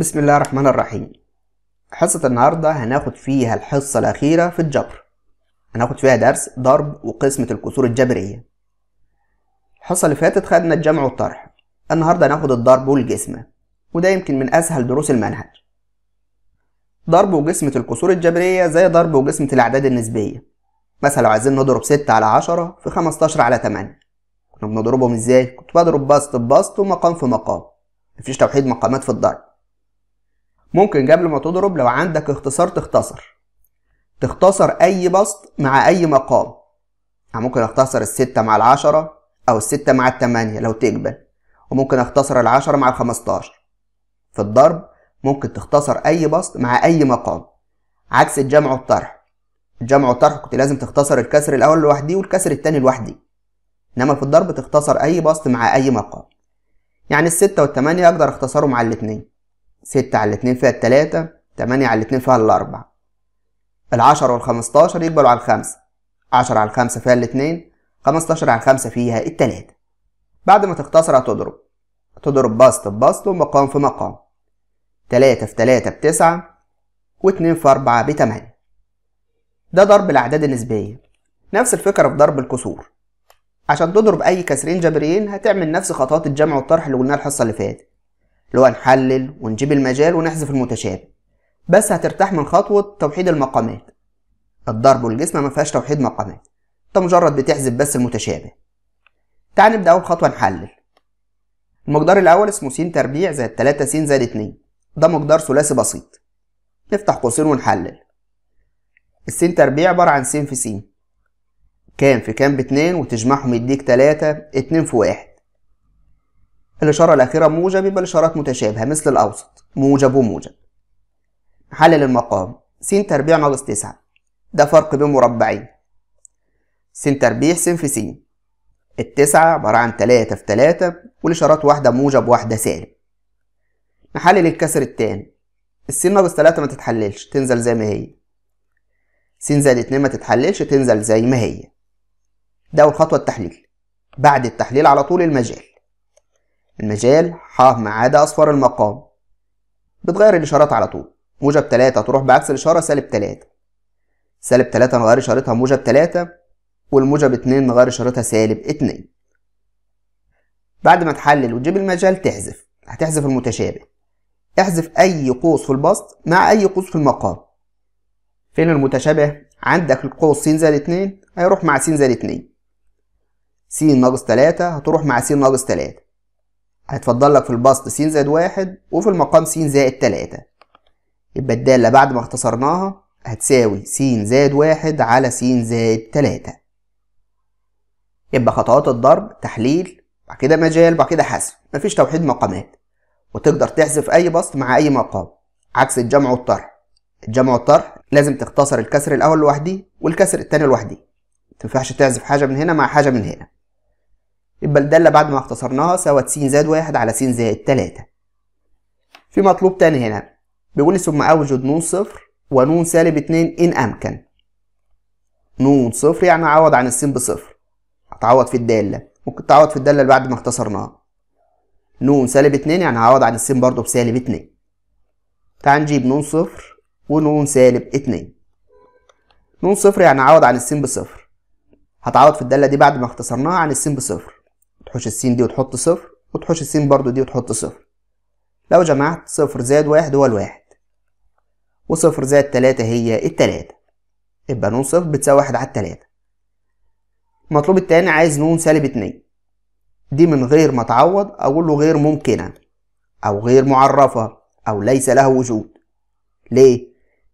بسم الله الرحمن الرحيم. حصة النهاردة هناخد فيها الحصة الأخيرة في الجبر. هناخد فيها درس ضرب وقسمة الكسور الجبرية. الحصة اللي فاتت خدنا الجمع والطرح. النهاردة هناخد الضرب والجسمة وده يمكن من أسهل دروس المنهج. ضرب وجسمة الكسور الجبرية زي ضرب وجسمة الأعداد النسبية. مثلا لو عايزين نضرب ستة على عشرة في خمستاشر على تمانية. كنا بنضربهم إزاي؟ كنت بضرب بسط ببسط ومقام في مقام. مفيش توحيد مقامات في الضرب. ممكن قبل ما تضرب لو عندك اختصار تختصر. تختصر أي بسط مع أي مقام. يعني ممكن أختصر الستة مع العشرة أو الستة مع التمانية لو تقبل. وممكن أختصر العشرة مع الخمستاشر. في الضرب ممكن تختصر أي بسط مع أي مقام. عكس الجمع والطرح. الجمع والطرح كنت لازم تختصر الكسر الأول لوحدي والكسر التاني لوحدي. إنما في الضرب تختصر أي بسط مع أي مقام. يعني الستة والتمانية أقدر اختصرهم على الاتنين. ستة على الاتنين فيها التلاتة تمانية على الاتنين فيها الأربعة. العشرة والخمستاشر يقبلوا على الخمسة. عشرة على الخمسة فيها الاتنين خمستاشر على الخمسة فيها التلاتة. بعد ما تختصر هتضرب. هتضرب بسط ببسط ومقام في مقام. تلاتة في تلاتة بتسعة واتنين في أربعة بتمانية. ده ضرب الأعداد النسبية. نفس الفكرة في ضرب الكسور. عشان تضرب أي كسرين جبريين هتعمل نفس خطوات الجمع والطرح اللي قلناها الحصة اللي فاتت. اللي هو نحلل ونجيب المجال ونحذف المتشابه. بس هترتاح من خطوة توحيد المقامات. الضرب والجسم ما فيهاش توحيد مقامات. انت مجرد بتحذف بس المتشابه. تعال نبدأ أول خطوة نحلل. المقدار الأول اسمه س تربيع زائد 3 س زائد 2 ده مقدار ثلاثي بسيط. نفتح قوسين ونحلل. الس تربيع عبارة عن س في س كام في كام باتنين وتجمعهم يديك تلاتة اتنين في واحد. الإشارة الأخيرة موجب يبقى الإشارات متشابهة مثل الأوسط. موجب وموجب. نحلل المقام س تربيع ناقص تسعة. ده فرق بين مربعين. س تربيع س في س التسعة عبارة عن تلاتة في تلاتة والإشارات واحدة موجب واحدة سالب. نحلل الكسر التاني. الس ناقص تلاتة ما تتحللش تنزل زي ما هي. س زائد اتنين ما تتحللش تنزل زي ما هي. ده أول خطوة التحليل. بعد التحليل على طول المجال. المجال ح ما عدا أصفر المقام. بتغير الإشارات على طول. موجب تلاتة تروح بعكس الإشارة سالب تلاتة. سالب تلاتة نغير إشارتها موجب تلاتة والموجب اتنين نغير إشارتها سالب اتنين. بعد ما تحلل وتجيب المجال تحذف. هتحذف المتشابه. احذف أي قوس في البسط مع أي قوس في المقام. فين المتشابه؟ عندك القوس س زائد اتنين هيروح مع س زائد اتنين. س ناقص تلاتة هتروح مع س ناقص تلاتة. هيتفضل لك في البسط س زائد واحد وفي المقام س زائد تلاتة. يبقى الدالة بعد ما اختصرناها هتساوي س زائد واحد على س زائد تلاتة. يبقى خطوات الضرب تحليل بعد كده مجال بعد كده حذف. مفيش توحيد مقامات. وتقدر تحذف أي بسط مع أي مقام عكس الجمع والطرح. الجمع والطرح لازم تختصر الكسر الأول لوحدي والكسر التاني لوحدي. متنفعش تعزف حاجة من هنا مع حاجة من هنا. يبقى الدالة بعد ما اختصرناها سوت س زائد واحد على س زائد تلاتة. في مطلوب تاني هنا بيقول ثم أوجد نون صفر ونون سالب اتنين إن أمكن. نون صفر يعني أعوض عن السين بصفر. هتعوض في الدالة. ممكن تعوض في الدالة اللي بعد ما اختصرناها. نون سالب اتنين يعني هعوض عن السين برضه بسالب اتنين. تعال نجيب نون صفر ونون سالب اتنين. نون صفر يعني أعوض عن السين بصفر. هتعوض في الدالة دي بعد ما اختصرناها عن السين بصفر. تحوش السين دي وتحط صفر وتحوش السين برضو دي وتحط صفر. لو جمعت صفر زائد واحد هو الواحد وصفر زائد تلاتة هي التلاتة. يبقى نون صفر بتساوي واحد على التلاتة. المطلوب التاني عايز نون سالب اتنين. دي من غير ما تعوض أقول له غير ممكنة أو غير معرفة أو ليس لها وجود. ليه؟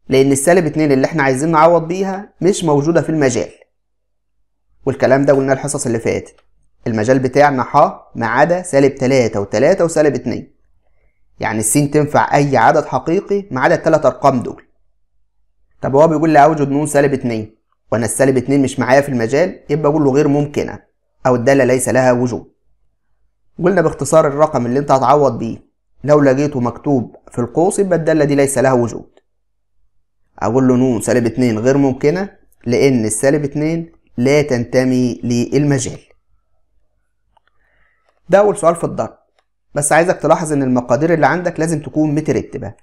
لأن السالب اتنين اللي إحنا عايزين نعوض بيها مش موجودة في المجال. والكلام ده قلناه الحصص اللي فاتت. المجال بتاعنا ح ما عدا سالب تلاتة وتلاتة وسالب اتنين. يعني السين تنفع أي عدد حقيقي ما عدا التلات أرقام دول. طب هو بيقول لي أوجد نون سالب اتنين وأنا السالب اتنين مش معايا في المجال يبقى أقول له غير ممكنة أو الدالة ليس لها وجود. قلنا باختصار الرقم اللي أنت هتعوض بيه لو لقيته مكتوب في القوس يبقى الدالة دي ليس لها وجود. أقول له نون سالب اتنين غير ممكنة لأن السالب اتنين لا تنتمي للمجال. ده أول سؤال في الضرب. بس عايزك تلاحظ إن المقادير اللي عندك لازم تكون مترتبة.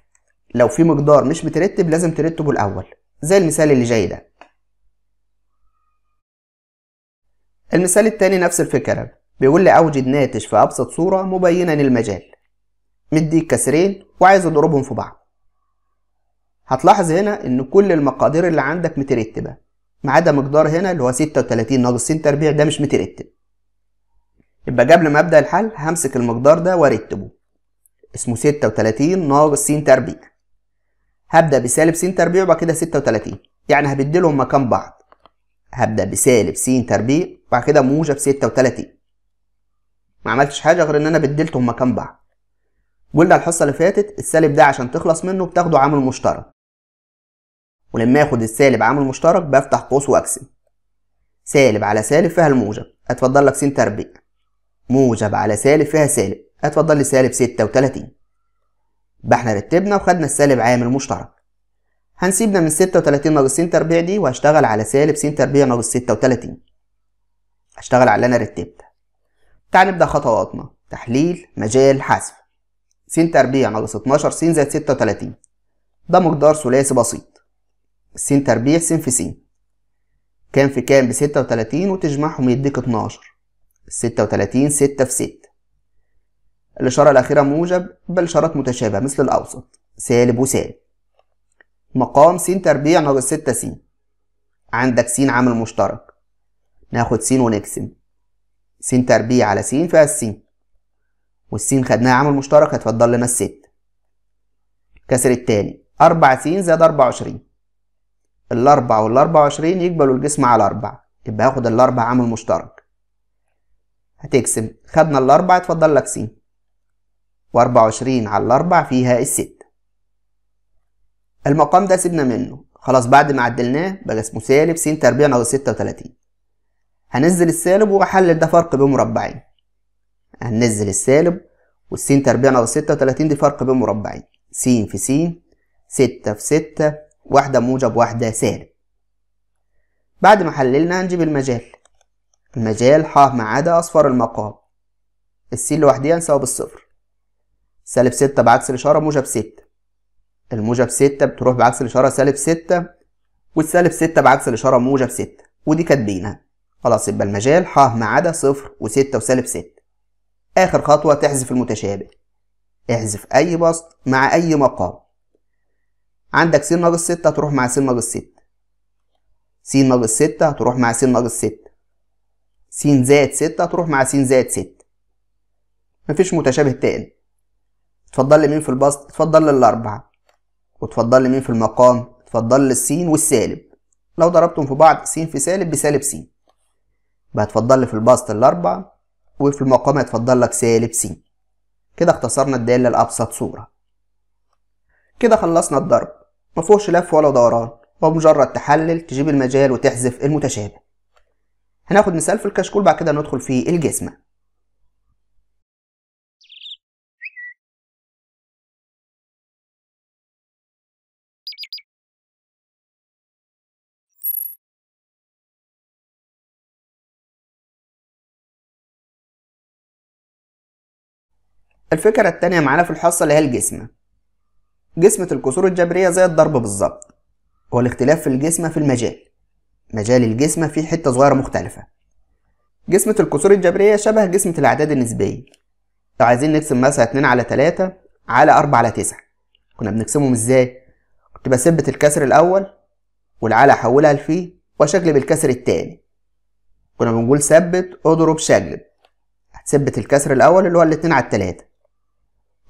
لو في مقدار مش مترتب لازم ترتبه الأول. زي المثال اللي جاي ده. المثال التاني نفس الفكرة. بيقول لي أوجد ناتج في أبسط صورة مبينة للمجال. مديك كسرين وعايز أضربهم في بعض. هتلاحظ هنا إن كل المقادير اللي عندك مترتبة. ما عدا مقدار هنا اللي هو 36 ناقص س تربيع ده مش مترتب. يبقى قبل ما أبدأ الحل همسك المقدار ده وأرتبه. اسمه 36 ناقص س تربيع. هبدأ بسالب س تربيع وبعد كده 36 يعني هبدلهم مكان بعض. هبدأ بسالب س تربيع وبعد كده موجب 36 ما عملتش حاجة غير إن أنا بدلتهم مكان بعض. قلنا الحصة اللي فاتت السالب ده عشان تخلص منه بتاخده عامل مشترك. ولما آخد السالب عامل مشترك بفتح قوس وأقسم. سالب على سالب فيها الموجب. أتفضل لك س تربيع. موجب على سالب فيها سالب. اتفضل لي سالب 36 يبقى إحنا رتبنا وخدنا السالب عامل مشترك. هنسيبنا من 36 ناقص س تربيع دي وهشتغل على سالب س تربيع ناقص 36 هشتغل على اللي أنا رتبته تعال نبدأ خطواتنا. تحليل مجال حذف. س تربيع ناقص 12 س زائد 36 ده مقدار ثلاثي بسيط. س تربيع س في س كام في كام؟ ب 36 وتجمعهم يديك 12 36 6 في 6 الإشارة الأخيرة موجب بالإشارات متشابهة مثل الأوسط. سالب وسالب. مقام س تربيع ناقص 6 س عندك س عامل مشترك. ناخد س ونقسم س تربيع على س فيها الس والسين خدناها عامل مشترك هتفضل لنا الست. الكسر التاني. أربع س زائد أربعة وعشرين. الأربعة والأربعة وعشرين يقبلوا الجسم على أربعة. يبقى هاخد الأربع عامل مشترك. هتقسم خدنا الأربعة اتفضل لك س وأربعة وعشرين على الأربع فيها الست المقام ده سيبنا منه. خلاص بعد ما عدلناه بقى اسمه سالب س تربيع ناقص ستة وتلاتين. هنزل السالب وأحلل ده فرق بين مربعين. هننزل السالب والسين تربيع ناقص ستة وتلاتين دي فرق بين مربعين. س في س ستة في ستة واحدة موجب واحدة سالب. بعد ما حللنا هنجيب المجال. المجال ح ما عدا أصفر المقام. السين لوحديها نساوي بالصفر. سالب ستة بعكس الإشارة موجب ستة. الموجب ستة بتروح بعكس الإشارة سالب ستة والسالب ستة بعكس الإشارة موجب ستة. ودي كاتبينها خلاص يبقى المجال ح ما عدا صفر وستة وسالب ستة. آخر خطوة تحذف المتشابه. احذف أي بسط مع أي مقام. عندك س ناقص ستة هتروح مع س ناقص ستة. س ناقص ستة هتروح مع س ناقص ستة. س زائد ستة هتروح مع س زائد ستة. مفيش متشابه تاني. اتفضل لي مين في البسط اتفضل لي الأربعة. وتفضل لي مين في المقام اتفضل لي السين والسالب. لو ضربتم في بعض س في سالب بسالب س يبقى هتفضل لي في البسط الأربعة وفي المقام هيتفضل لك سالب س كده اختصرنا الدالة لأبسط صورة. كده خلصنا الضرب. مفيهوش لف ولا دوران. هو مجرد تحلل تجيب المجال وتحذف المتشابه. هناخد مثال في الكشكول بعد كده ندخل في الجسمة الفكرة التانية معانا في الحصة اللي هي الجسمة جسمة الكسور الجبرية زي الضرب بالظبط. هو الاختلاف في الجسمة في المجال. مجال الجسمة فيه حتة صغيرة مختلفة. جسمة الكسور الجبرية شبه جسمة الأعداد النسبية. لو عايزين نقسم مثلا اتنين على تلاتة على أربعة على تسعة. كنا بنقسمهم إزاي؟ كنت بثبت الكسر الأول والعلى أحولها لفيه وأشقلب الكسر التاني. كنا بنقول ثبت أضرب شقلب هتثبت الكسر الأول اللي هو الاتنين على التلاتة.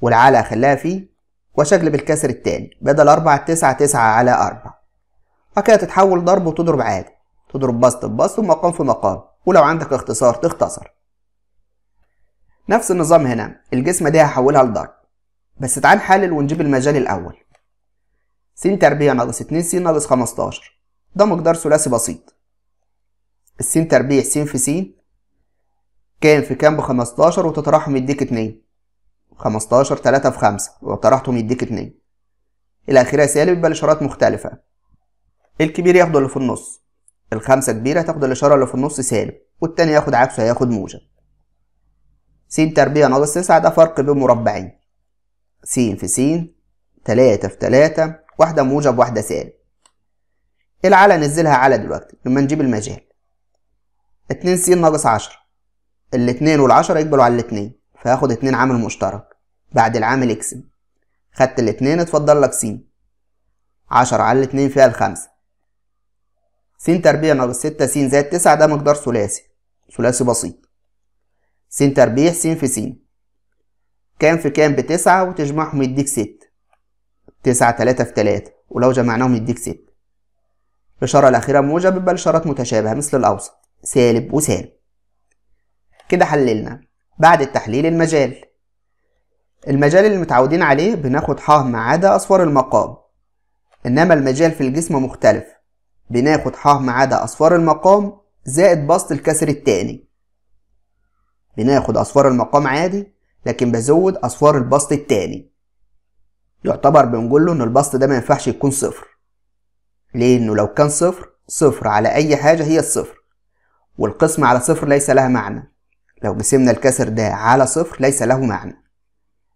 والعلى أخليها فيه وأشقلب الكسر التاني. بدل أربعة تسعة تسعة على أربعة. وكده تتحول ضرب وتضرب عادي. تضرب بسط ببسط ومقام في مقام. ولو عندك اختصار تختصر. نفس النظام هنا. الجسمة دي هحولها لضرب. بس تعال نحلل ونجيب المجال الأول. س تربيع ناقص اتنين س ناقص خمستاشر. ده مقدار ثلاثي بسيط. الس تربيع س في س كام في كام؟ بخمستاشر. وتطرحهم يديك اتنين. خمستاشر تلاتة في خمسة. وطرحتهم يديك اتنين. الأخيرة سالب يبقى مختلفة. الكبير ياخد اللي في النص الخمسة كبيرة تاخد الإشارة اللي في النص سالب والتاني ياخد عكسه هياخد موجب. س تربيع ناقص تسعة ده فرق بين مربعين. س في س تلاتة في تلاتة واحدة موجب واحدة سالب. العلى نزلها على دلوقتي لما نجيب المجال. اتنين س ناقص عشرة. الاتنين والعشرة يقبلوا على الاتنين فهاخد اتنين عامل مشترك. بعد العامل اكسب خدت الاتنين اتفضل لك س عشرة على الاتنين فيها الخمسة. س تربيع ناقص ستة س زائد تسعة ده مقدار ثلاثي ثلاثي بسيط. س تربيع س في س كام في كام؟ بتسعة وتجمعهم يديك ست تسعة تلاتة في تلاتة. ولو جمعناهم يديك ست الإشارة الأخيرة موجب يبقى الإشارات متشابهة مثل الأوسط. سالب وسالب. كده حللنا. بعد التحليل المجال. المجال اللي متعودين عليه بناخد ح ما عدا أصفار المقام. إنما المجال في الجسم مختلف. بناخد ح ما عدا أصفار المقام زائد بسط الكسر التاني. بناخد أصفار المقام عادي لكن بزود أصفار البسط التاني. يعتبر بنقول له إن البسط ده ما ينفعش يكون صفر. ليه؟ إنه لو كان صفر صفر على أي حاجة هي الصفر. والقسمة على صفر ليس لها معنى. لو قسمنا الكسر ده على صفر ليس له معنى.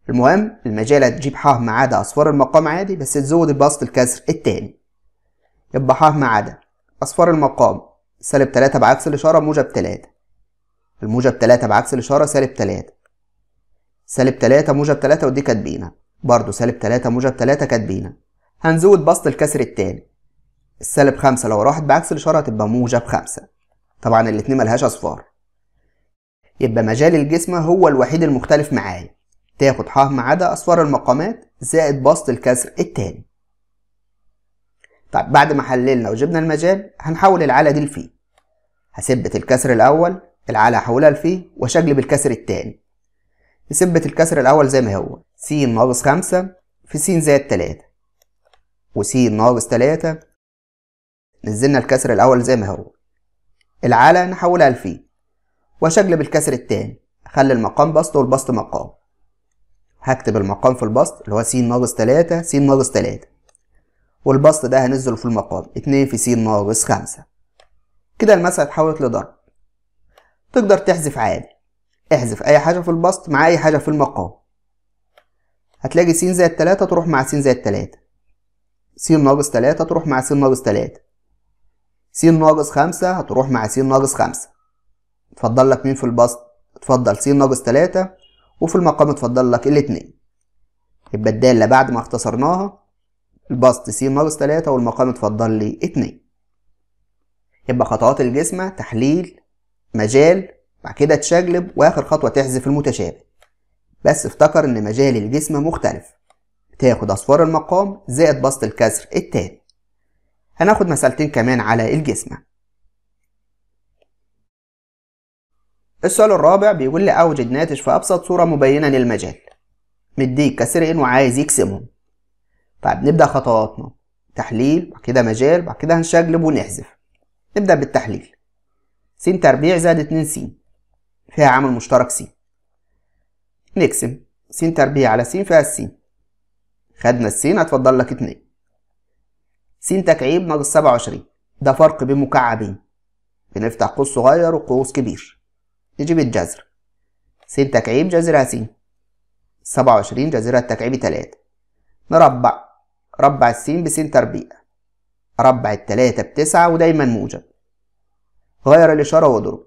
المهم المجال هتجيب ح ما عدا أصفار المقام عادي بس تزود البسط الكسر التاني. يبقى ح ما عدا. أصفار المقام. سالب تلاتة بعكس الإشارة موجب تلاتة. الموجب تلاتة بعكس الإشارة سالب تلاتة. سالب تلاتة موجب تلاتة ودي كاتبينها برضه سالب تلاتة موجب تلاتة كاتبينها هنزود بسط الكسر التاني. السالب خمسة لو راحت بعكس الإشارة هتبقى موجب خمسة. طبعا الاتنين ملهاش أصفار. يبقى مجال الجسم هو الوحيد المختلف معايا. تاخد ح ما عدا أصفار المقامات زائد بسط الكسر التاني. طيب بعد ما حللنا وجبنا المجال هنحول العلى دي لفي. هثبت الكسر الأول العلى هحولها لفي واشقلب الكسر التاني. نثبت الكسر الأول زي ما هو. س ناقص خمسة في س زائد تلاتة. وس ناقص تلاتة نزلنا الكسر الأول زي ما هو. العلى نحولها لفي واشقلب الكسر التاني. اخلي المقام بسط والبسط مقام. هكتب المقام في البسط اللي هو س ناقص تلاتة س ناقص تلاتة. والبسط ده هنزله في المقام. اتنين في س ناقص خمسة. كده المسألة اتحولت لضرب. تقدر تحذف عادي. احذف أي حاجة في البسط مع أي حاجة في المقام. هتلاقي س زائد تلاتة تروح مع س زائد تلاتة. س ناقص تلاتة تروح مع س ناقص تلاتة. س ناقص خمسة هتروح مع س ناقص خمسة. اتفضل لك مين في البسط؟ اتفضل س ناقص تلاتة وفي المقام اتفضل لك الاتنين. يبقى الدالة بعد ما اختصرناها البسط س ناقص تلاتة والمقام اتفضل لي اتنين. يبقى خطوات الجسم تحليل مجال بعد كده تشقلب وآخر خطوة تحذف المتشابه. بس افتكر إن مجال الجسم مختلف. تاخد أصفار المقام زائد بسط الكسر التاني. هناخد مسألتين كمان على الجسم. السؤال الرابع بيقول لي أوجد ناتج في أبسط صورة مبينة للمجال. مديك كسرين وعايز يقسمهم طيب نبدأ خطواتنا. تحليل بعد كده مجال بعد كده هنشقلب ونحذف. نبدأ بالتحليل. س تربيع زائد اتنين س فيها عامل مشترك س نقسم س تربيع على س فيها الس خدنا السين هتفضل لك اتنين. س تكعيب ناقص سبعة وعشرين. ده فرق بين مكعبين. بنفتح قوس صغير وقوس كبير. نجيب الجذر. س تكعيب جذرها س سبعة وعشرين جذرها التكعيبي تلاتة. نربع. ربع السين بسين تربيع. ربع التلاتة بتسعة ودايما موجب. غير الإشارة واضرب.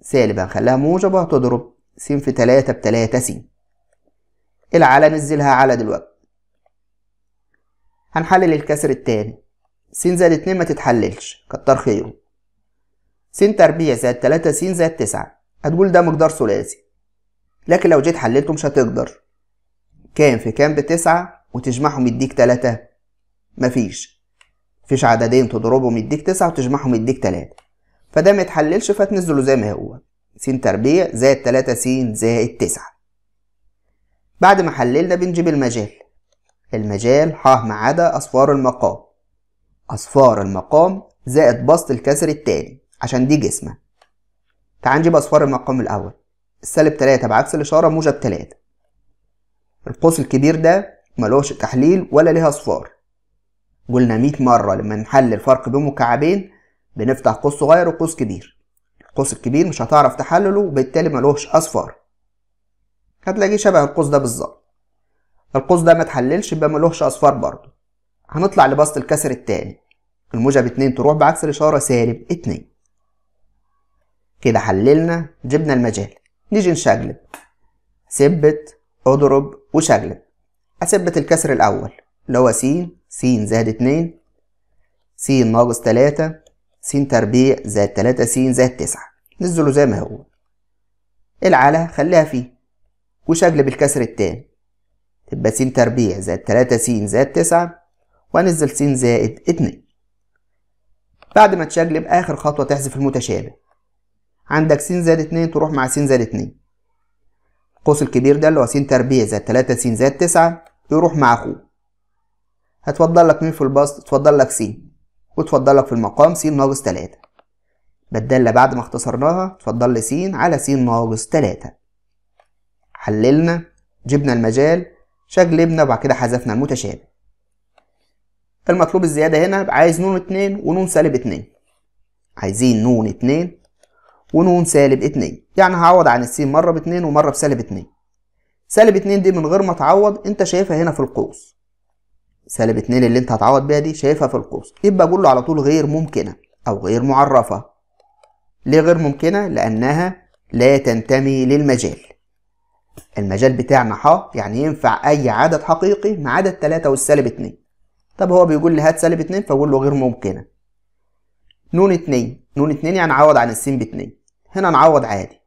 سالب هنخليها موجب وهتضرب. س في تلاتة بتلاتة س العلى نزلها على دلوقتي. هنحلل الكسر التاني. س زائد اتنين ما تتحللش. كتر خيره. س تربيع زائد تلاتة س زائد تسعة. هتقول ده مقدار ثلاثي. لكن لو جيت حللته مش هتقدر. كام في كام بتسعة؟ وتجمعهم يديك تلاتة. مفيش. مفيش عددين تضربهم يديك تسعة وتجمعهم يديك تلاتة. فده ميتحللش فتنزله زي ما هو. س تربيع زائد تلاتة س زائد تسعة. بعد ما حللنا بنجيب المجال. المجال ح ما عدا أصفار المقام. أصفار المقام زائد بسط الكسر التاني عشان دي جسمة. تعال نجيب أصفار المقام الأول. السالب تلاتة بعكس الإشارة موجب تلاتة. القوس الكبير ده ملوش تحليل ولا ليه أصفار. قلنا مية مرة لما نحلل فرق بين مكعبين بنفتح قوس صغير وقوس كبير. القوس الكبير مش هتعرف تحلله وبالتالي ملوش أصفار. هتلاقيه شبه القوس ده بالظبط. القوس ده ما اتحللش يبقى ملوش أصفار برضه. هنطلع لبسط الكسر التاني. الموجب اتنين تروح بعكس الإشارة سالب اتنين. كده حللنا جبنا المجال. نيجي نشقلب. ثبت اضرب وشقلب. أثبت الكسر الأول اللي هو س س زائد اتنين س ناقص تلاتة س تربيع زائد تلاتة س زائد تسعة نزله زي ما هو العلى خليها فيه وشقلب الكسر التاني تبقى س تربيع زائد تلاتة س زائد تسعة وانزل س زائد اتنين بعد ما تشقلب اخر خطوة تحذف المتشابه عندك س زائد اتنين تروح مع س زائد اتنين القوس الكبير ده اللي هو س تربيع زائد تلاتة س زائد تسعة يروح مع اخوه هتفضل لك مين في البسط تفضل لك س وتفضل لك في المقام س ناقص تلاتة. بالدالة بعد ما اختصرناها تفضل لي س على س ناقص تلاتة. حللنا جبنا المجال شقلبنا وبعد كده حذفنا المتشابه المطلوب الزيادة هنا عايز نون اتنين ونون سالب اتنين. عايزين نون اتنين ونون سالب اتنين. يعني هعوض عن السين مرة باتنين ومرة بسالب اتنين. سالب اتنين دي من غير ما تعوض انت شايفها هنا في القوس. سالب اتنين اللي انت هتعوض بيها دي شايفها في القوس. يبقى أقول له على طول غير ممكنة أو غير معرفة. ليه غير ممكنة؟ لأنها لا تنتمي للمجال. المجال بتاعنا ح يعني ينفع أي عدد حقيقي ما عدا التلاتة والسالب اتنين. طب هو بيقول لي هات سالب اتنين فأقول له غير ممكنة. نون اتنين. نون اتنين يعني عوض عن السين باتنين. هنا نعوض عادي.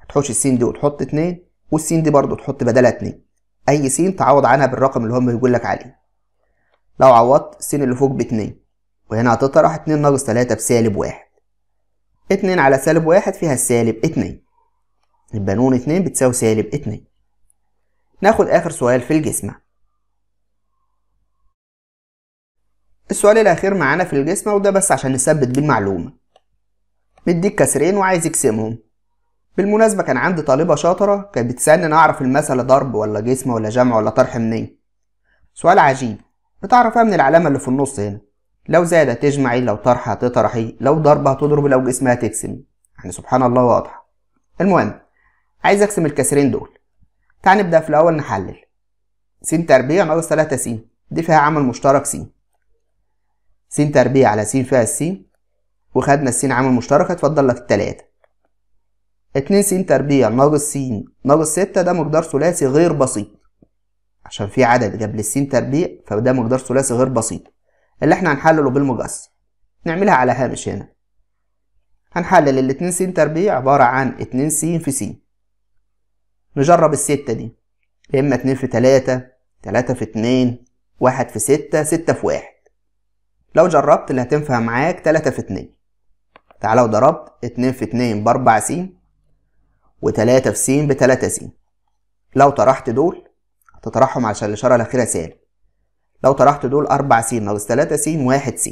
هتحوش السين دي وتحط اتنين والسين دي برضو تحط بدلها اتنين. أي سين تعوض عنها بالرقم اللي هم بيقول لك عليه. لو عوضت السين اللي فوق باتنين وهنا هتطرح اتنين ناقص تلاتة بسالب واحد. اتنين على سالب واحد فيها السالب اتنين. يبقى نون اتنين بتساوي سالب اتنين. ناخد آخر سؤال في الجسمة السؤال الأخير معانا في الجسمة وده بس عشان نثبت بيه المعلومة مديك كسرين وعايز يقسمهم بالمناسبة كان عندي طالبة شاطرة كانت بتسألني أعرف المسألة ضرب ولا جسم ولا جمع ولا طرح منين. سؤال عجيب. بتعرفها من العلامة اللي في النص هنا. لو زاد هتجمعي لو طرح هتطرحي لو ضرب هتضربي لو جسم هتقسمي يعني سبحان الله واضحة. المهم عايز أقسم الكسرين دول. تعال نبدأ في الأول نحلل. س تربيع ناقص تلاتة س دي فيها عامل مشترك س س تربيع على س فيها الس وخدنا السين عامل مشترك هتفضل لك التلاتة. اتنين س تربيع ناقص س ناقص ستة ده مقدار ثلاثي غير بسيط. عشان في عدد قبل السين تربيع فده مقدار ثلاثي غير بسيط. اللي إحنا هنحلله بالمقص نعملها على هامش هنا. هنحلل الاتنين س تربيع عبارة عن اتنين س في س نجرب الستة دي. يا إما اتنين في تلاتة تلاتة في اتنين واحد في ستة ستة في واحد. لو جربت اللي هتنفع معاك تلاتة في اتنين. تعال لو ضربت اتنين في اتنين بأربع س وتلاتة في س بتلاتة س لو طرحت دول هتطرحهم عشان الإشارة الأخيرة سالب. لو طرحت دول أربع س ناقص تلاتة س واحد س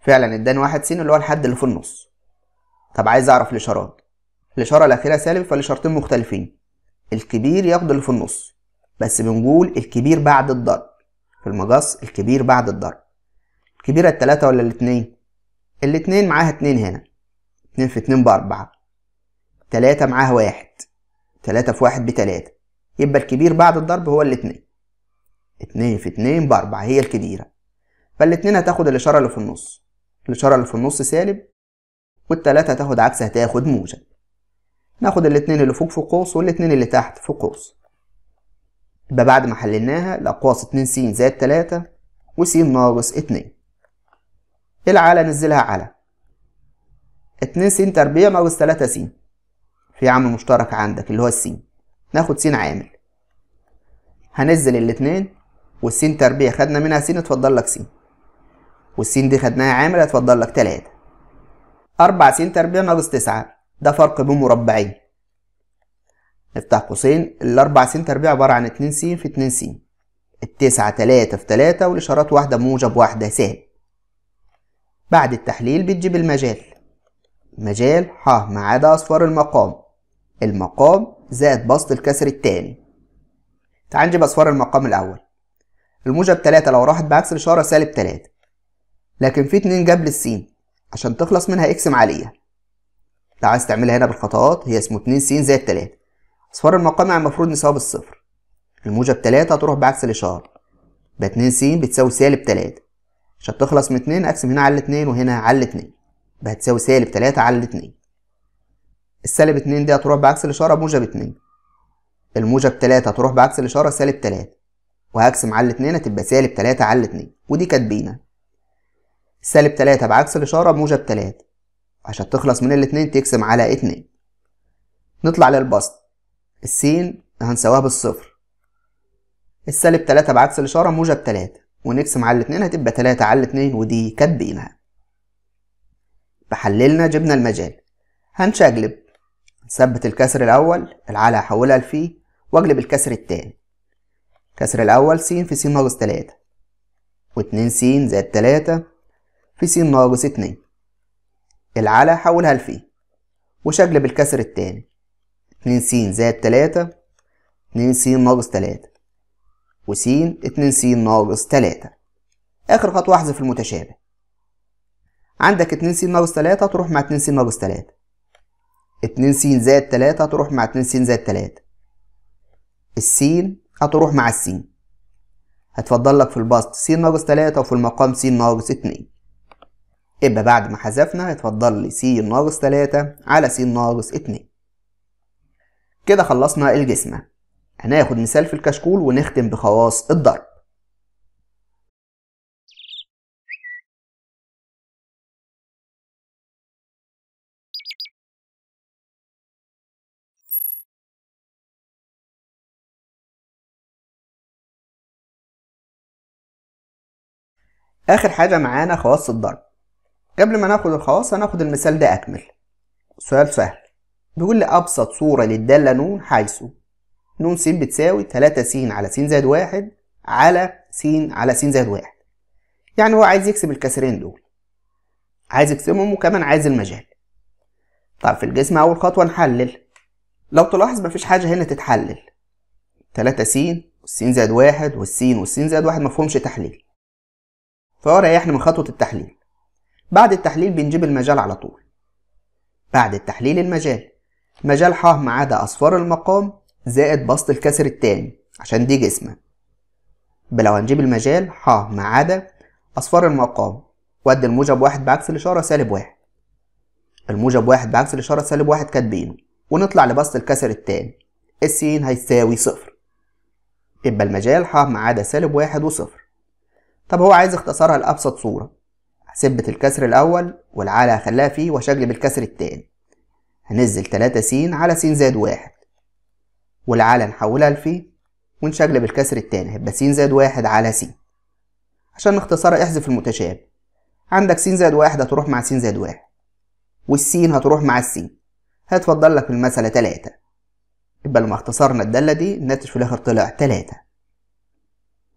فعلا اداني واحد س اللي هو الحد اللي في النص. طب عايز أعرف الإشارات. الإشارة الأخيرة سالب فالإشارتين مختلفين. الكبير ياخد اللي في النص. بس بنقول الكبير بعد الضرب. في المقص الكبير بعد الضرب. الكبيرة التلاتة ولا الاتنين؟ الاتنين معاها اتنين هنا. اتنين في اتنين بأربعة. تلاتة معاها واحد. تلاتة في واحد بتلاتة. يبقى الكبير بعد الضرب هو الاتنين. اتنين في اتنين بأربعة هي الكبيرة. فالاتنين هتاخد الإشارة اللي في النص. الإشارة اللي في النص سالب والتلاتة هتاخد عكس هتاخد موجب. ناخد الاتنين اللي فوق في قوس والاتنين اللي تحت في قوس. يبقى بعد ما حللناها الأقواس اتنين س زائد تلاتة وس ناقص اتنين. العلى نزلها على. اتنين س تربيع ناقص تلاتة س في عامل مشترك عندك اللي هو السين. ناخد س عامل. هنزل الاتنين والسين تربيع خدنا منها س اتفضل لك س والسين دي خدناها عامل هتفضل لك تلاتة. أربع س تربيع ناقص تسعة. ده فرق بين مربعين. نفتح قوسين. الأربع س تربيع عبارة عن اتنين س في اتنين س التسعة تلاتة في تلاتة والإشارات واحدة موجب واحدة سالب بعد التحليل بتجيب المجال. مجال ح ما عدا أصفار المقام. المقام زائد بسط الكسر التاني. تعال نجيب أصفار المقام الأول. الموجب تلاتة لو راحت بعكس الإشارة سالب تلاتة. لكن في اتنين قبل السين عشان تخلص منها اقسم عليها لو عايز تعملها هنا بالخطوات هي اسمه اتنين س زائد تلاتة. أصفار المقام يعني المفروض نساويها بالصفر. الموجب تلاتة هتروح بعكس الإشارة. يبقى اتنين س بتساوي سالب تلاتة. عشان تخلص من اتنين أقسم هنا على الاتنين وهنا على الاتنين يبقى هتساوي سالب تلاتة على الاتنين السالب اتنين دي هتروح بعكس الإشارة موجب اتنين. الموجب تلاتة هتروح بعكس الإشارة سالب تلاتة. وهقسم على الاتنين هتبقى سالب تلاتة على الاتنين ودي كاتبينها سالب تلاتة بعكس الإشارة موجب تلاتة. عشان تخلص من الاتنين تقسم على اتنين. نطلع للبسط. السين هنساويها بالصفر. السالب تلاتة بعكس الإشارة موجب تلاتة. ونقسم على الاتنين هتبقى تلاتة على الاتنين ودي كاتبينها بحللنا جبنا المجال. هنشقلب. نثبت الكسر الأول العلى هحولها لفي واقلب الكسر التاني. الكسر الأول س في س ناقص تلاتة. واتنين س زائد تلاتة في س ناقص اتنين. العلى حولها لفي وشقلب الكسر التاني؟ اتنين س زائد تلاتة اتنين س ناقص تلاتة. وس اتنين س ناقص تلاتة. آخر خطوة أحذف المتشابه. عندك اتنين س ناقص تلاتة تروح مع اتنين س ناقص تلاتة. اتنين س زائد تلاتة تروح مع اتنين س زائد تلاتة. السين هتروح مع السين. هتفضل لك في البسط س ناقص تلاتة وفي المقام س ناقص اتنين. يبقى بعد ما حذفنا هيتفضل لي س ناقص تلاتة على س ناقص اتنين. كده خلصنا الجسمة. هناخد مثال في الكشكول ونختم بخواص الضرب. آخر حاجة معانا خواص الضرب. قبل ما ناخد الخواص هناخد المثال ده أكمل. سؤال سهل. بيقول لي أبسط صورة للدالة ن حيث. ن س بتساوي تلاتة س على س زائد واحد على س على س زائد واحد. يعني هو عايز يكسب الكسرين دول. عايز يكسبهم وكمان عايز المجال. طب في الجسم أول خطوة نحلل. لو تلاحظ مفيش حاجة هنا تتحلل. تلاتة س والسين زائد واحد والسين والسين زائد واحد مفهومش تحليل. فهو ريحنا من خطوة التحليل. بعد التحليل بنجيب المجال على طول. بعد التحليل المجال. مجال ح ما عدا أصفار المقام زائد بسط الكسر التاني عشان دي جسمة يبقى لو هنجيب المجال ح ما عدا أصفار المقام. وأدي الموجب واحد بعكس الإشارة سالب واحد. الموجب واحد بعكس الإشارة سالب واحد كاتبينه. ونطلع لبسط الكسر التاني. السين هيساوي صفر. يبقى المجال ح ما عدا سالب واحد وصفر. طب هو عايز اختصارها لأبسط صورة. هثبت الكسر الأول والعالة هخليها فيه واشقلب الكسر التاني. هنزل تلاتة س على س زائد واحد. والعالة نحولها لفيه ونشقلب الكسر التاني. هيبقى س زائد واحد على س عشان نختصرها احذف المتشابه. عندك س زائد واحد هتروح مع س زائد واحد. والسين هتروح مع السين. هيتفضل لك المسألة تلاتة. يبقى لما اختصرنا الدالة دي الناتج في الآخر طلع تلاتة.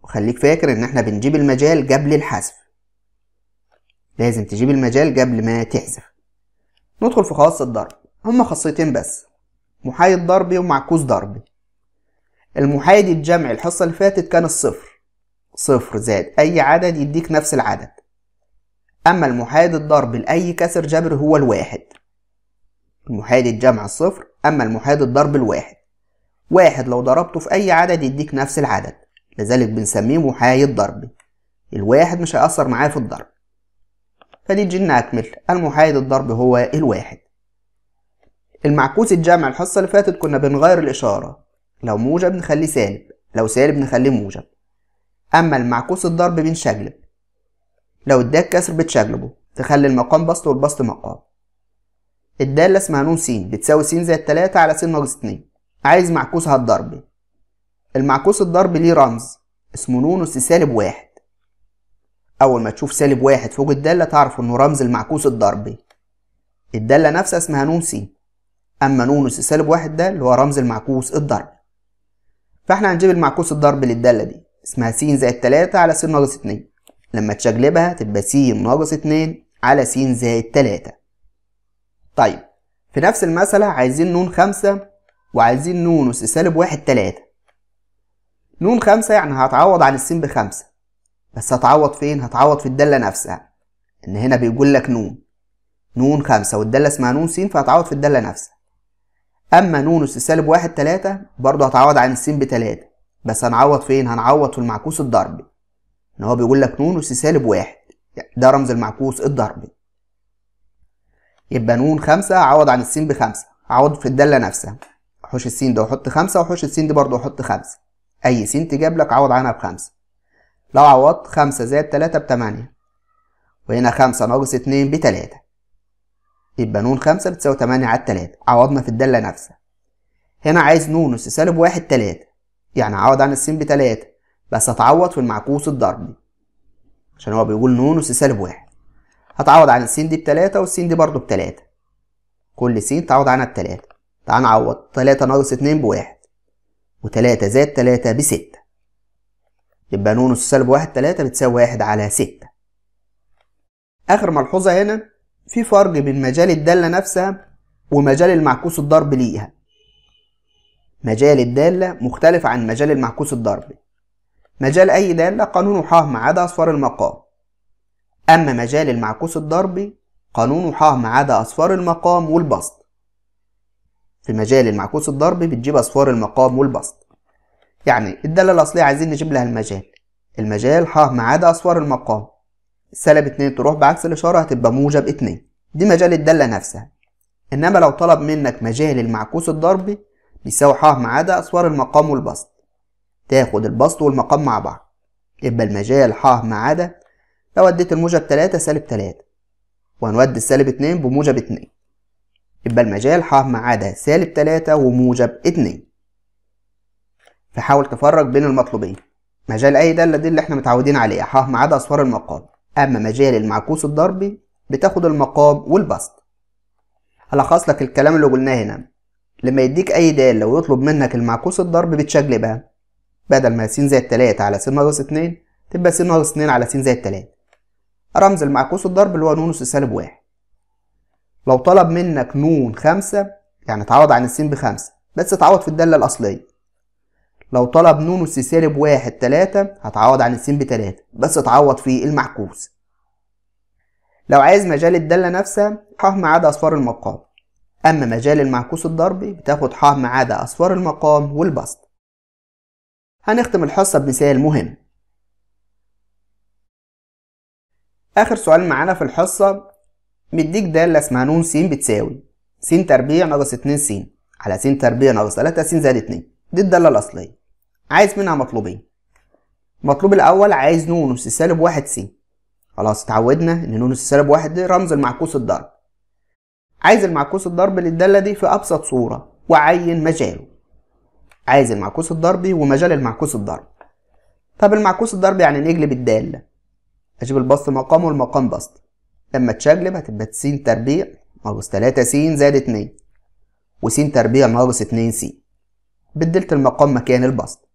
وخليك فاكر إن إحنا بنجيب المجال قبل الحذف. لازم تجيب المجال قبل ما تحذف. ندخل في خواص الضرب. هما خاصيتين بس. محايد ضربي ومعكوس ضربي. المحايد الجمعي الحصة اللي فاتت كان الصفر. صفر زائد أي عدد يديك نفس العدد. أما المحايد الضرب لأي كسر جبري هو الواحد. المحايد الجمع الصفر أما المحايد الضرب الواحد. واحد لو ضربته في أي عدد يديك نفس العدد. لذلك بنسميه محايد ضربي الواحد مش هيأثر معايا في الضرب. فدي تجينا أكمل. المحايد الضرب هو الواحد. المعكوس الجمع الحصة اللي فاتت كنا بنغير الإشارة. لو موجب نخليه سالب. لو سالب نخليه موجب. أما المعكوس الضرب بنشقلب. لو اداك كسر بتشقلبه. تخلي المقام بسط والبسط مقام. الدالة اسمها نون س بتساوي س زائد تلاتة على س ناقص اتنين. عايز معكوسها الضربي المعكوس الضربي ليه رمز. اسمه نون أس سالب واحد. أول ما تشوف سالب واحد فوق الدالة تعرف إنه رمز المعكوس الضربي الدالة نفسها اسمها نون س أما نون أس سالب واحد ده اللي هو رمز المعكوس الضربي فإحنا هنجيب المعكوس الضربي للدالة دي. اسمها س زائد تلاتة على س ناقص اتنين. لما تشقلبها تبقى س ناقص اتنين على س زائد تلاتة. طيب في نفس المسألة عايزين نون خمسة وعايزين نون أس سالب واحد تلاتة. نون خمسة يعني هتعوض عن السين بخمسة. بس هتعوض فين؟ هتعوض في الدالة نفسها. إن هنا بيقول لك نون. نون خمسة والدالة اسمها نون س فهتعوض في الدالة نفسها. أما ن أس سالب واحد تلاتة برضه هتعوض عن الس بتلاتة. بس هنعوض فين؟ هنعوض في المعكوس الضربي. إن هو بيقول لك ن أس سالب واحد ده رمز المعكوس الضربي. يبقى ن خمسة عوض عن الس بخمسة. عوض في الدالة نفسها. حوش السين ده وحط خمسة وحوش السين دي برضه وحط خمسة. أي سين تجاب لك عوض عنها بخمسة. لو عوضت خمسة زائد تلاتة بتمانية. وهنا خمسة ناقص اتنين بتلاتة. يبقى ن خمسة بتساوي تمانية على التلاتة. عوضنا في الدالة نفسها. هنا عايز ن أس سالب واحد تلاتة. يعني عوض عن السين بتلاتة. بس هتعوض في المعكوس الضربي. عشان هو بيقول ن أس سالب واحد. هتعوض عن السين دي بتلاتة والسين دي برضه بتلاتة. كل سين تعوض عنها بتلاتة. تعال نعوض. تلاتة ناقص اتنين بواحد. وتلاتة زائد تلاتة بستة. يبقى ن أس سالب واحد تلاتة بتساوي واحد على ستة. آخر ملحوظة هنا في فرق بين مجال الدالة نفسها ومجال المعكوس الضرب ليها. مجال الدالة مختلف عن مجال المعكوس الضربي مجال أي دالة قانونه ح ما عدا أصفار المقام. أما مجال المعكوس الضربي قانونه ح ما عدا أصفار المقام والبسط. في مجال المعكوس الضربي بتجيب أصفار المقام والبسط. يعني الدالة الأصلية عايزين نجيب لها المجال. المجال ح ما عدا أصفار المقام. سالب اتنين تروح بعكس الإشارة هتبقى موجب اتنين. دي مجال الدالة نفسها. إنما لو طلب منك مجال المعكوس الضربي بيساوي ح ما عدا أصفار المقام والبسط. تاخد البسط والمقام مع بعض. يبقى المجال ح ما عدا لو أديت الموجب تلاتة سالب تلاتة. وهنودي السالب اتنين بموجب اتنين. يبقى المجال ح ما عدا سالب تلاتة وموجب اتنين. فحاول تفرق بين المطلوبين. مجال أي دالة دي اللي إحنا متعودين عليها ح ما عدا أصفار المقام. أما مجال المعكوس الضربي بتاخد المقام والبسط. هلخص لك الكلام اللي قلناه هنا. لما يديك أي دالة ويطلب منك المعكوس الضرب بتشقلبها بدل ما س زائد تلاتة على س ناقص اتنين تبقى س ناقص اتنين على س زائد تلاتة. رمز المعكوس الضرب اللي هو ن سالب واحد. لو طلب منك ن خمسة يعني تعوض عن السين بخمسة بس تعوض في الدالة الأصلية. لو طلب ن أس سالب واحد تلاتة هتعوض عن السين بتلاتة بس تعوض في المعكوس. لو عايز مجال الدالة نفسها ح ما عدا أصفار المقام. أما مجال المعكوس الضربي بتاخد ح ما عدا أصفار المقام والبسط. هنختم الحصة بمثال مهم. آخر سؤال معانا في الحصة مديك دالة اسمها ن س بتساوي. س تربيع ناقص اتنين س على س تربيع ناقص تلاتة س زائد اتنين. دي الدالة الأصلية. عايز منها مطلوبين. المطلوب الأول عايز ن أس سالب واحد س خلاص اتعودنا إن ن أس سالب واحد دي رمز المعكوس الضرب. عايز المعكوس الضرب للدالة دي في أبسط صورة. وعين مجاله. عايز المعكوس الضربي ومجال المعكوس الضرب. طب المعكوس الضربي يعني نقلب الدالة. أجيب البسط مقام والمقام بسط. لما تشقلب هتبقى س تربيع ناقص تلاتة س زائد اتنين وس تربيع ناقص اتنين س بدلت المقام مكان البسط.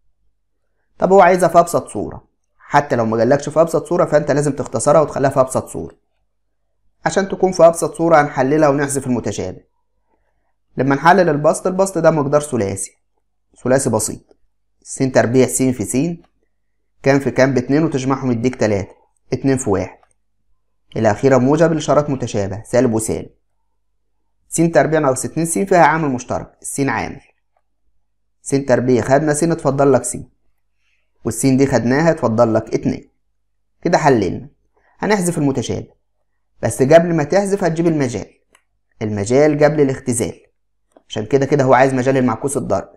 طب هو عايزها في أبسط صورة. حتى لو مجالكش في أبسط صورة فأنت لازم تختصرها وتخليها في أبسط صورة. عشان تكون في أبسط صورة هنحللها ونحذف المتشابه. لما نحلل البسط البسط ده مقدار ثلاثي. ثلاثي بسيط. س تربيع س في س كام في كام؟ باتنين وتجمعهم يديك تلاتة. اتنين في واحد. الأخيرة موجب الإشارات متشابه سالب وسالب. س تربيع ناقص اتنين س فيها عامل مشترك السين عامل. س تربيع خدنا س اتفضل لك س والسين دي خدناها اتفضل لك اتنين. كده حللنا. هنحذف المتشابه. بس قبل ما تحذف هتجيب المجال. المجال قبل الاختزال. عشان كده كده هو عايز مجال المعكوس الضربي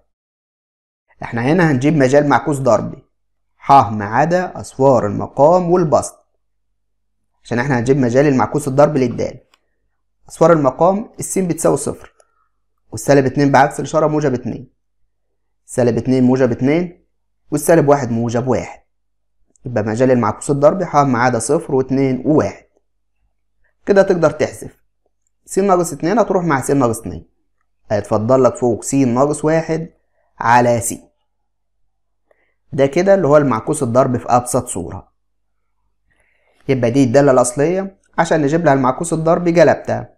إحنا هنا هنجيب مجال معكوس ضربي ح ما عدا أصفار المقام والبسط. عشان إحنا هنجيب مجال المعكوس الضربي للدال. أصفار المقام السين بتساوي صفر. والسالب اتنين بعكس الإشارة موجب اتنين. سالب اتنين موجب اتنين والسالب واحد موجب واحد. يبقى مجال المعكوس الضربي ح ما عدا صفر واتنين وواحد. كده تقدر تحذف. س ناقص اتنين هتروح مع س ناقص اتنين. هيتفضل لك فوق س ناقص واحد على س ده كده اللي هو المعكوس الضرب في أبسط صورة. يبقى دي الدالة الأصلية عشان نجيب لها المعكوس الضربي جلبتها.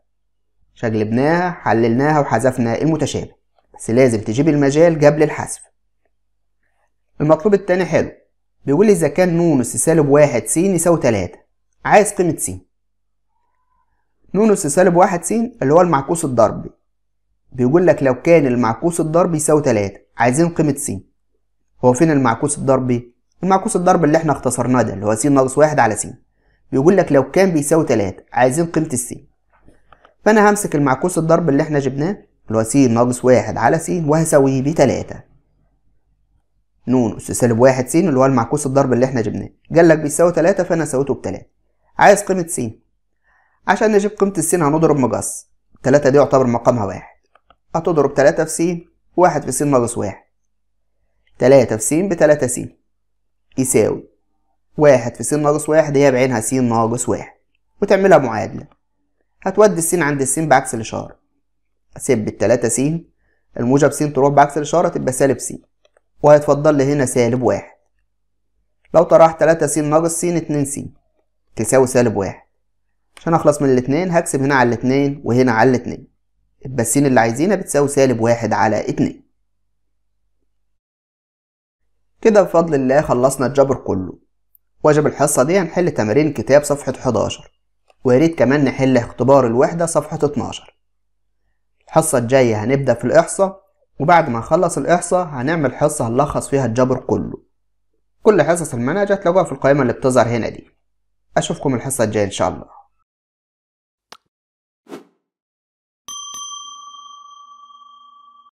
شقلبناها حللناها وحذفنا المتشابه. بس لازم تجيب المجال قبل الحذف. المطلوب التاني حلو. بيقول إذا كان ن أس سالب واحد س يساوي تلاتة. عايز قيمة س. ن أس سالب واحد س اللي هو المعكوس الضربي. بيقول لك لو كان المعكوس الضربي يساوي 3 عايزين قيمة س. هو فين المعكوس الضربي؟ المعكوس الضربي اللي إحنا اختصرناه ده اللي هو س ناقص واحد على س. بيقول لك لو كان بيساوي 3 عايزين قيمة الس فأنا همسك المعكوس الضربي اللي إحنا جبناه اللي هو س ناقص واحد على س وهساويه بتلاتة نون أس سالب واحد س اللي هو المعكوس الضرب اللي إحنا جبناه. قال لك بيساوي تلاتة فأنا ساويته بتلاتة. عايز قيمة س عشان نجيب قيمة الس هنضرب مقص تلاتة دي يعتبر مقامها واحد. هتضرب تلاتة في س واحد في س ناقص واحد. تلاتة في س بتلاتة س يساوي واحد في س ناقص واحد هي بعينها س ناقص واحد. وتعملها معادلة. هتودي السين عند السين بعكس الإشارة. سيب التلاتة س الموجب س تروح بعكس الإشارة تبقى سالب س وهيتفضل لي هنا سالب واحد. لو طرحت تلاتة س ناقص س اتنين س تساوي سالب واحد. عشان أخلص من الاتنين هكسب هنا على الاتنين وهنا على الاتنين. يبقى السين اللي عايزينها بتساوي سالب واحد على اتنين. كده بفضل الله خلصنا الجبر كله. واجب الحصة دي هنحل تمارين الكتاب صفحة 11 وياريت كمان نحل اختبار الوحدة صفحة 12 الحصة الجاية هنبدأ في الإحصاء وبعد ما نخلص الإحصاء هنعمل حصة هنلخص فيها الجبر كله. كل حصص المنهج هتلاقوها في القائمة اللي بتظهر هنا دي. أشوفكم الحصة الجاية إن شاء الله.